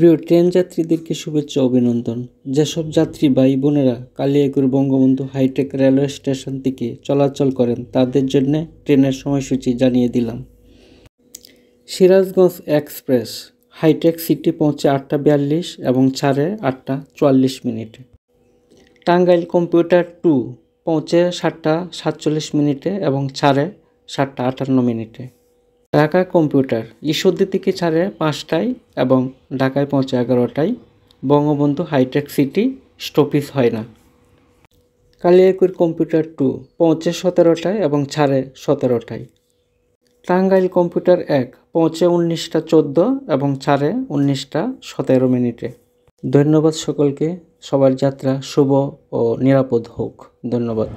প্রিয় ট্রেন যাত্রীদেরকে শুভেচ্ছা অভিনন্দন। যেসব যাত্রী ভাই বোনেরা Kaliakair Bangabandhu hi tech railway station থেকে চলাচল করেন, তাদের জন্য ট্রেনের সময়সূচি জানিয়ে দিলাম। সিরাজগঞ্জ এক্সপ্রেস, হাইটেক সিটি পৌঁছে আটটা বিয়াল্লিশ এবং ছাড়ে আটটা চুয়াল্লিশ মিনিটে। টাঙ্গাইল কম্পিউটার টু, পৌঁছে সাতটা সাতচল্লিশ মিনিটে এবং ছাড়ে সাতটা আটান্ন মিনিটে। ঢাকা কম্পিউটার। ঈশ্বরদী থেকে ছাড়ে পাঁচটায় এবং ঢাকায় পৌঁছে এগারোটায়? বঙ্গবন্ধু হাইটেক সিটি, স্টপিস হয় না। কালিয়াকুর কম্পিউটার টু, পৌঁছে সতেরোটায় এবং ছাড়ে সতেরোটায়। টাঙ্গাইল কম্পিউটার এক, পৌঁছে উনিশটা চোদ্দ এবং ছাড়ে উনিশটা সতেরো মিনিটে। ধন্যবাদ সকলকে, সবার যাত্রা শুভ ও নিরাপদ হোক। ধন্যবাদ।